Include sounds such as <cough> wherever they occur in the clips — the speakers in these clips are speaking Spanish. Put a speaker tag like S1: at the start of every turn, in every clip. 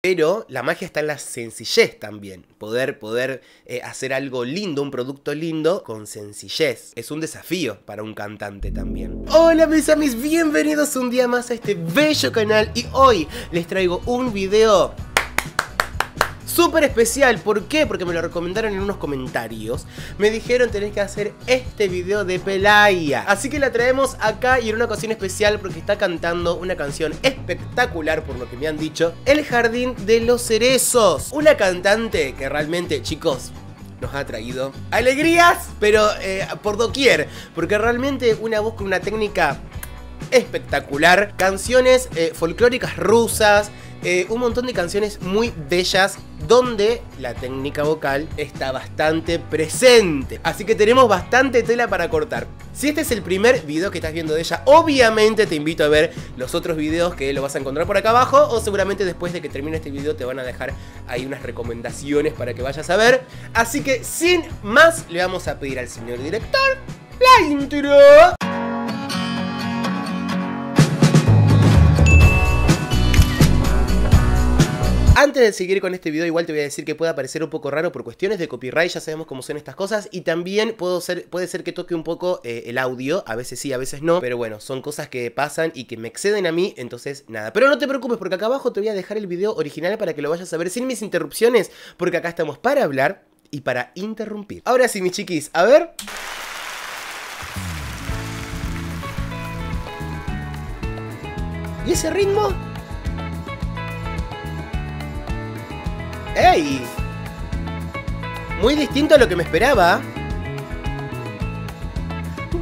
S1: Pero la magia está en la sencillez también. Poder, poder eh, hacer algo lindo, un producto lindo, con sencillez. Es un desafío para un cantante también. Hola mis amis, bienvenidos un día más a este bello canal. Y hoy les traigo un video súper especial. ¿Por qué? Porque me lo recomendaron en unos comentarios. Me dijeron tenés que hacer este video de Pelaya. Así que la traemos acá y en una ocasión especial porque está cantando una canción espectacular por lo que me han dicho. El Jardín de los Cerezos. Una cantante que realmente, chicos, nos ha traído alegrías, pero eh, por doquier. Porque realmente una voz con una técnica espectacular. Canciones eh, folclóricas rusas. Eh, un montón de canciones muy bellas donde la técnica vocal está bastante presente. Así que tenemos bastante tela para cortar. Si este es el primer video que estás viendo de ella, obviamente te invito a ver los otros videos que lo vas a encontrar por acá abajo o seguramente después de que termine este video te van a dejar ahí unas recomendaciones para que vayas a ver. Así que sin más le vamos a pedir al señor director la intro. Antes de seguir con este video, igual te voy a decir que puede parecer un poco raro por cuestiones de copyright, ya sabemos cómo son estas cosas, y también puede ser que toque un poco eh, el audio, a veces sí, a veces no, pero bueno, son cosas que pasan y que me exceden a mí, entonces nada. Pero no te preocupes, porque acá abajo te voy a dejar el video original para que lo vayas a ver sin mis interrupciones, porque acá estamos para hablar y para interrumpir. Ahora sí, mis chiquis, a ver... ¿Y ese ritmo? ¡Ey! Muy distinto a lo que me esperaba.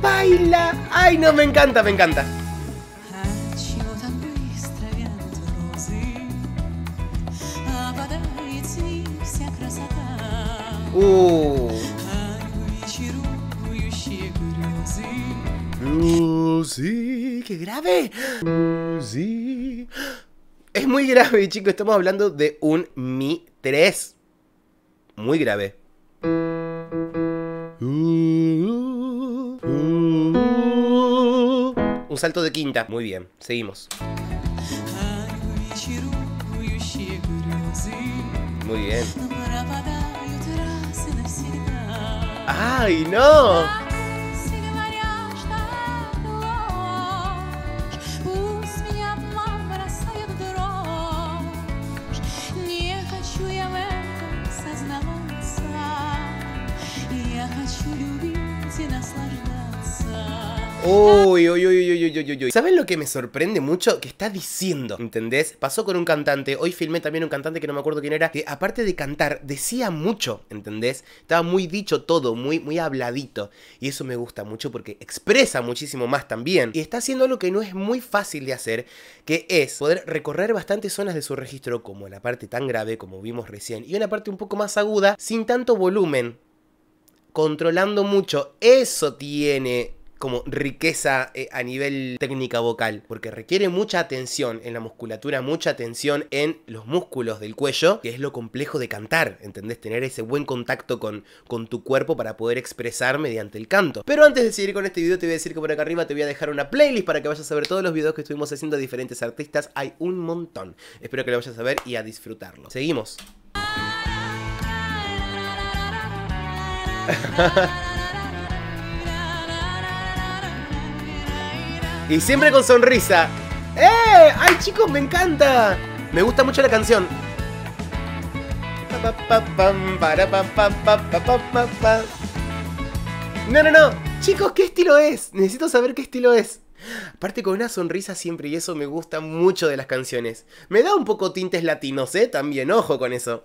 S1: ¡Baila! ¡Ay, no! Me encanta, me encanta. Uh. Uh, sí, qué grave. Uh, sí. Es muy grave, chicos. Estamos hablando de un Mi 3. Muy grave. Un salto de quinta. Muy bien, seguimos. Muy bien. ¡Ay, no! Uy, uy, uy, uy, uy, uy, uy. ¿Saben lo que me sorprende mucho? Que está diciendo, ¿entendés? Pasó con un cantante, hoy filmé también un cantante que no me acuerdo quién era, que aparte de cantar, decía mucho, ¿entendés? Estaba muy dicho todo, muy, muy habladito. Y eso me gusta mucho porque expresa muchísimo más también. Y está haciendo algo que no es muy fácil de hacer, que es poder recorrer bastantes zonas de su registro, como la parte tan grave, como vimos recién, y una parte un poco más aguda, sin tanto volumen, controlando mucho. Eso tiene como riqueza eh, a nivel técnica vocal, porque requiere mucha atención en la musculatura, mucha atención en los músculos del cuello, que es lo complejo de cantar, ¿entendés? Tener ese buen contacto con, con tu cuerpo para poder expresar mediante el canto. Pero antes de seguir con este video te voy a decir que por acá arriba te voy a dejar una playlist para que vayas a ver todos los videos que estuvimos haciendo de diferentes artistas, hay un montón. Espero que lo vayas a ver y a disfrutarlo. Seguimos. <laughs> Y siempre con sonrisa. ¡Eh! ¡Ay, chicos, me encanta! Me gusta mucho la canción. No, no, no. Chicos, ¿qué estilo es? Necesito saber qué estilo es. Aparte con una sonrisa siempre y eso me gusta mucho de las canciones. Me da un poco tintes latinos, ¿eh? También, ojo con eso.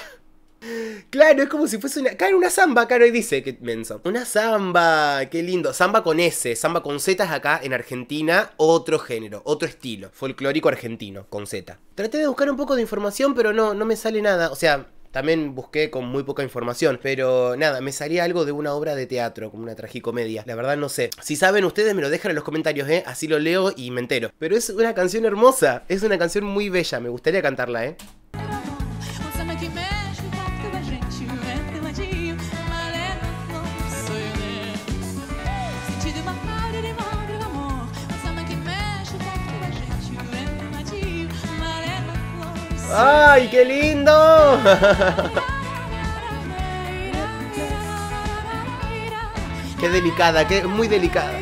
S1: Claro, es como si fuese una. Claro, una samba, claro, ahí dice que menso. Una samba, qué lindo. Samba con S, samba con Z acá en Argentina, otro género, otro estilo. Folclórico argentino, con Z. Traté de buscar un poco de información, pero no, no me sale nada. O sea, también busqué con muy poca información, pero nada, me salía algo de una obra de teatro, como una tragicomedia. La verdad no sé. Si saben ustedes me lo dejan en los comentarios, ¿eh? Así lo leo y me entero. Pero es una canción hermosa, es una canción muy bella, me gustaría cantarla, ¿eh? ¡Ay, qué lindo! <laughs> qué delicada, qué muy delicada.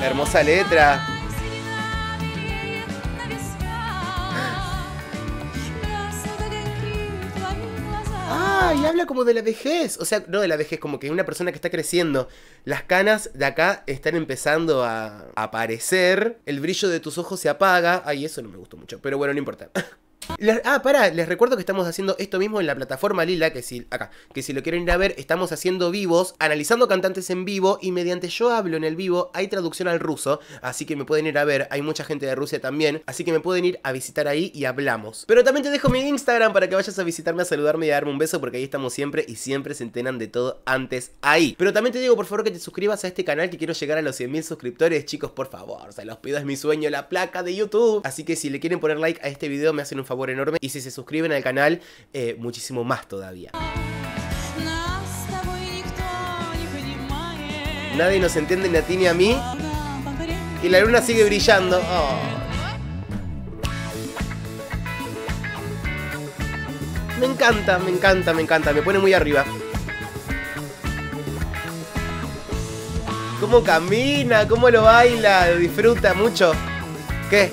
S1: Hermosa letra. Y habla como de la vejez. O sea, no de la vejez, como que una persona que está creciendo. Las canas de acá están empezando a aparecer. El brillo de tus ojos se apaga. Ay, eso no me gustó mucho. Pero bueno, no importa. <laughs> ah, pará, les recuerdo que estamos haciendo esto mismo en la plataforma Lila, que si, acá, que si lo quieren ir a ver, estamos haciendo vivos, analizando cantantes en vivo, y mediante yo hablo en el vivo, hay traducción al ruso, así que me pueden ir a ver, hay mucha gente de Rusia también, así que me pueden ir a visitar ahí y hablamos. Pero también te dejo mi Instagram para que vayas a visitarme, a saludarme y a darme un beso, porque ahí estamos siempre y siempre se enteran de todo antes ahí. Pero también te digo, por favor, que te suscribas a este canal, que quiero llegar a los 100.000 suscriptores, chicos, por favor, se los pido, es mi sueño, la placa de YouTube. Así que si le quieren poner like a este video, me hacen un favor enorme. Y si se suscriben al canal, eh, muchísimo más todavía. Nadie nos entiende ni a ti ni a mí. Y la luna sigue brillando. Oh. Me encanta, me encanta, me encanta. Me pone muy arriba. ¿Cómo camina? ¿Cómo lo baila? disfruta mucho. ¿Qué?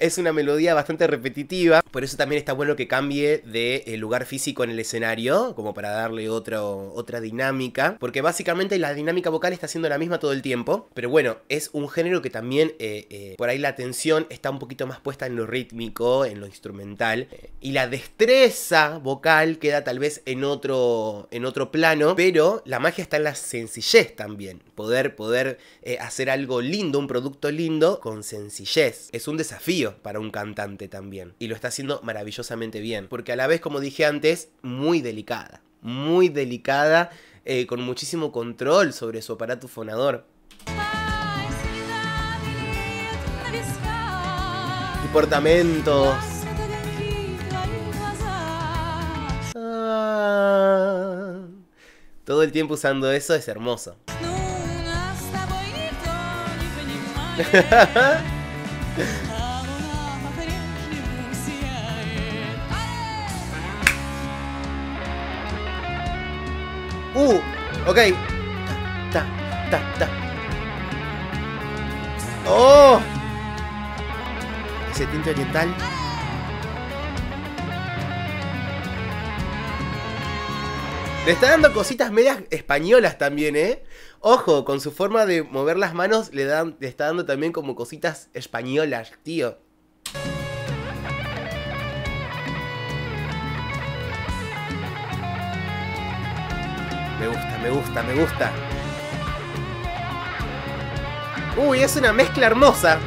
S1: Es una melodía bastante repetitiva, por eso también está bueno que cambie de eh, lugar físico en el escenario, como para darle otro, otra dinámica, porque básicamente la dinámica vocal está siendo la misma todo el tiempo, pero bueno, es un género que también eh, eh, por ahí la atención está un poquito más puesta en lo rítmico, en lo instrumental, y la destreza vocal queda tal vez en otro, en otro plano, pero la magia está en la sencillez también, poder, poder hacer algo lindo, un producto lindo con sencillez. Es un desafío para un cantante también. Y lo está haciendo maravillosamente bien. Porque a la vez, como dije antes, muy delicada. Muy delicada, eh, con muchísimo control sobre su aparato fonador. Ah. todo el tiempo usando eso es hermoso. <laughs> <laughs> Uh, ok. Ta, ta, ta. Oh. Ese tinte oriental. Le está dando cositas medias españolas también, ¿eh? Ojo, con su forma de mover las manos le, dan, le está dando también como cositas españolas, tío. Me gusta, me gusta. Uy, es una mezcla hermosa.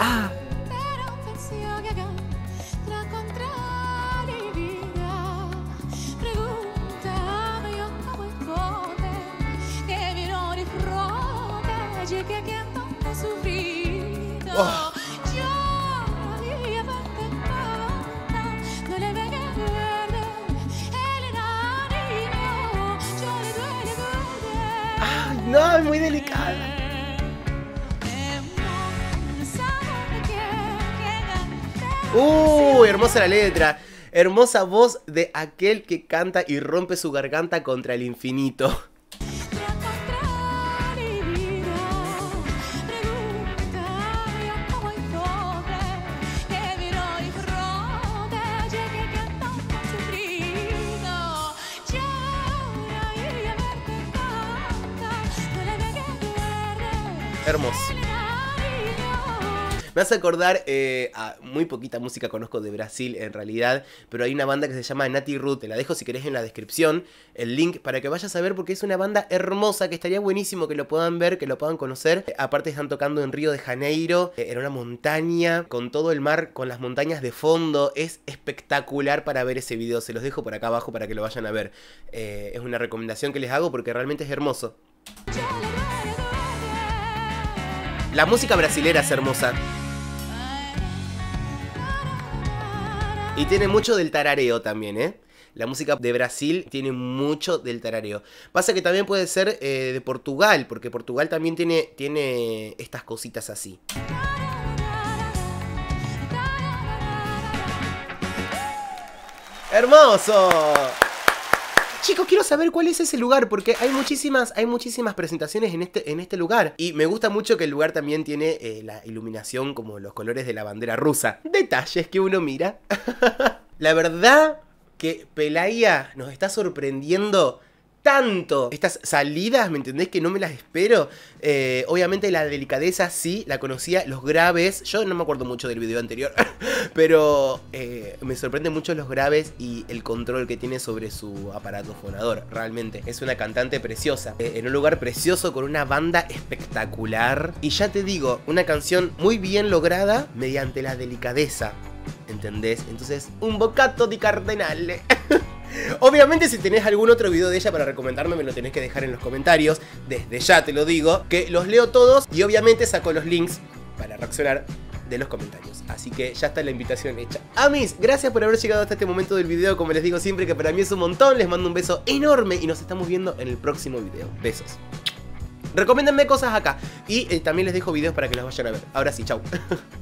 S1: Ah. Oh. No, es muy delicada. Uh, hermosa la letra. Hermosa voz de aquel que canta y rompe su garganta contra el infinito. Hermoso. Me hace acordar eh, a muy poquita música conozco de Brasil en realidad, pero hay una banda que se llama Nati Root, te la dejo si querés en la descripción, el link para que vayas a ver porque es una banda hermosa que estaría buenísimo que lo puedan ver, que lo puedan conocer. Aparte están tocando en Río de Janeiro, eh, en una montaña, con todo el mar, con las montañas de fondo, es espectacular para ver ese video, se los dejo por acá abajo para que lo vayan a ver. Eh, es una recomendación que les hago porque realmente es hermoso. La música brasilera es hermosa. Y tiene mucho del tarareo también, ¿eh? La música de Brasil tiene mucho del tarareo. Pasa que también puede ser eh, de Portugal, porque Portugal también tiene, tiene estas cositas así. ¡Hermoso! Chicos, quiero saber cuál es ese lugar, porque hay muchísimas, hay muchísimas presentaciones en este, en este lugar. Y me gusta mucho que el lugar también tiene eh, la iluminación como los colores de la bandera rusa. Detalles que uno mira. <laughs> la verdad que Pelaya nos está sorprendiendo tanto estas salidas, ¿me entendés? Que no me las espero. Eh, obviamente la delicadeza sí, la conocía, los graves, yo no me acuerdo mucho del video anterior, <laughs> pero eh, me sorprende mucho los graves y el control que tiene sobre su aparato fonador, realmente. Es una cantante preciosa, eh, en un lugar precioso con una banda espectacular. Y ya te digo, una canción muy bien lograda mediante la delicadeza, ¿entendés? Entonces, un bocato di cardenale. <laughs> Obviamente si tenés algún otro video de ella para recomendarme me lo tenés que dejar en los comentarios. Desde ya te lo digo, que los leo todos y obviamente saco los links para reaccionar de los comentarios. Así que ya está la invitación hecha. Amis, gracias por haber llegado hasta este momento del video. Como les digo siempre que para mí es un montón. Les mando un beso enorme y nos estamos viendo en el próximo video. Besos. Recomiéndenme cosas acá. Y eh, también les dejo videos para que los vayan a ver. Ahora sí, chau. <laughs>